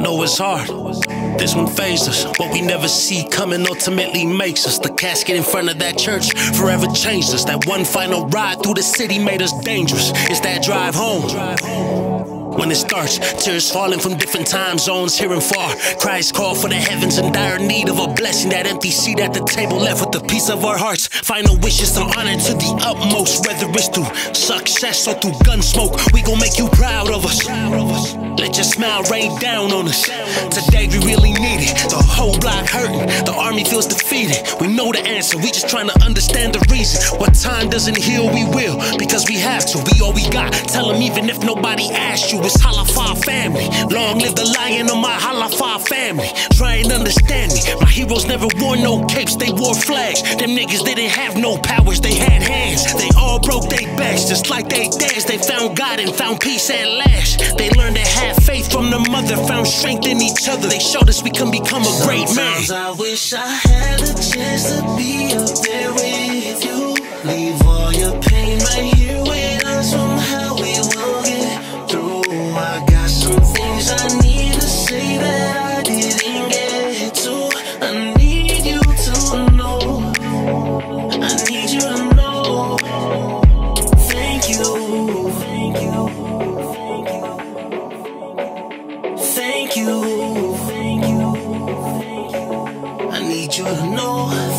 know it's hard. This one fazes us. What we never see coming ultimately makes us. The casket in front of that church forever changed us. That one final ride through the city made us dangerous. It's that drive home. When it starts, tears falling from different time zones, here and far. Cries call for the heavens in dire need of a blessing. That empty seat at the table left with the peace of our hearts. Final wishes to honor to the utmost, whether it's through success or through gun smoke. We gon' make you proud of us. proud of us. Let your smile rain down on us. Today we really need it. The whole block hurting. The army feels defeated. We know the answer. We just trying to understand the reason. What time doesn't heal, we will. Because we have to. We all we got. Tell them even if nobody asks you. It's Halafa family. Long live the lion of my Halafa family. Try and understand me. My heroes never wore no capes, they wore flags. Them niggas didn't have no powers, they had hands. They all broke their backs, just like they danced. They found God and found peace at last. They learned faith from the mother, found strength in each other. They showed us we can become a great man. Sometimes I wish I had a chance to be up there with you. Leave all your pain right here with us. Somehow we will get through. I got some things I need to say that Thank you. Thank you. Thank you, I need you to know.